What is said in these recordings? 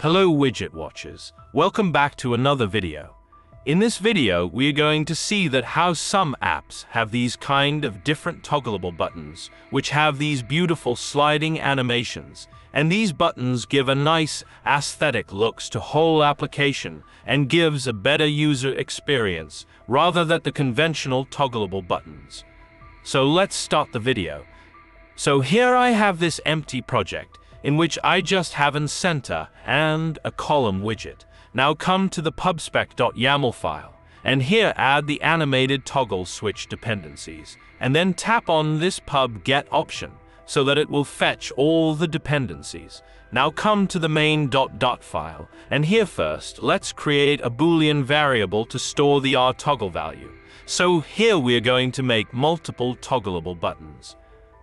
Hello widget watchers, welcome back to another video. In this video, we are going to see that how some apps have these kind of different toggleable buttons, which have these beautiful sliding animations, and these buttons give a nice aesthetic looks to whole application and gives a better user experience rather than the conventional toggleable buttons. So let's start the video. So here I have this empty project, in which I just have an center and a column widget. Now come to the pubspec.yaml file, and here add the animated toggle switch dependencies, and then tap on this pub get option, so that it will fetch all the dependencies. Now come to the main file, and here first, let's create a boolean variable to store the r toggle value. So here we are going to make multiple toggleable buttons.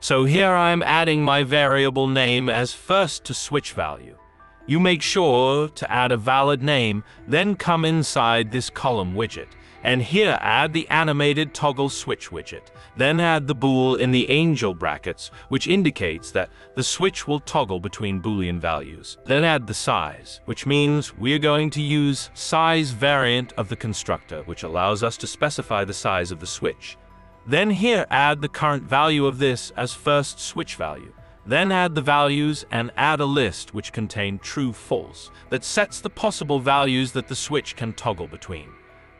So here I'm adding my variable name as first to switch value. You make sure to add a valid name, then come inside this column widget, and here add the animated toggle switch widget. Then add the bool in the angle brackets, which indicates that the switch will toggle between boolean values. Then add the size, which means we are going to use size variant of the constructor, which allows us to specify the size of the switch. Then here add the current value of this as first switch value. Then add the values and add a list which contain true false that sets the possible values that the switch can toggle between.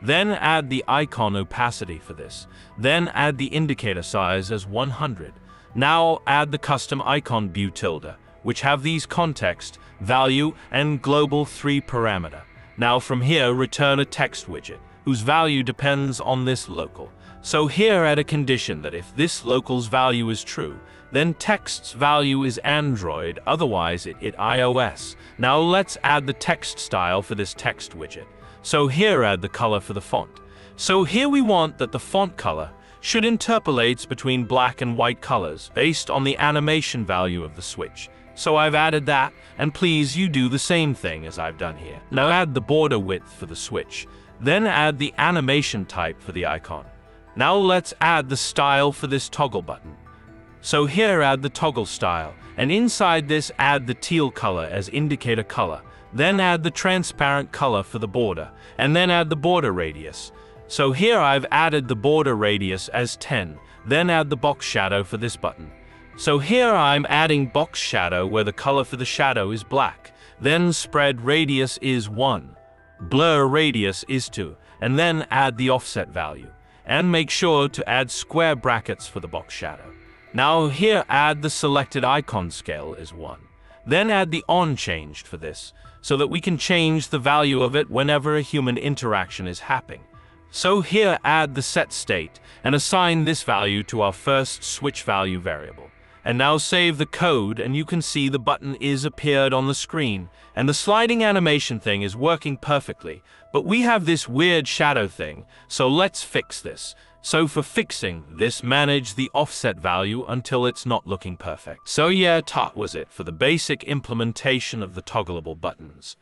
Then add the icon opacity for this. Then add the indicator size as 100. Now add the custom icon tilde, which have these context, value, and global 3 parameter. Now from here return a text widget, whose value depends on this local. So here add a condition that if this local's value is true, then text's value is Android, otherwise it, it iOS. Now let's add the text style for this text widget. So here add the color for the font. So here we want that the font color should interpolate between black and white colors based on the animation value of the switch. So I've added that, and please you do the same thing as I've done here. Now add the border width for the switch, then add the animation type for the icon. Now let's add the style for this toggle button. So here add the toggle style, and inside this add the teal color as indicator color. Then add the transparent color for the border, and then add the border radius. So here I've added the border radius as 10, then add the box shadow for this button. So here I'm adding box shadow where the color for the shadow is black, then spread radius is 1, blur radius is 2, and then add the offset value and make sure to add square brackets for the box shadow. Now here add the selected icon scale as 1. Then add the on changed for this, so that we can change the value of it whenever a human interaction is happening. So here add the set state and assign this value to our first switch value variable. And now save the code and you can see the button is appeared on the screen and the sliding animation thing is working perfectly. But we have this weird shadow thing, so let's fix this. So for fixing this, manage the offset value until it's not looking perfect. So yeah, that was it for the basic implementation of the toggleable buttons.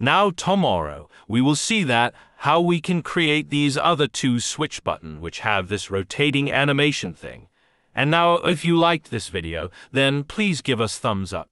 Now tomorrow, we will see that how we can create these other two switch button which have this rotating animation thing. And now, if you liked this video, then please give us thumbs up.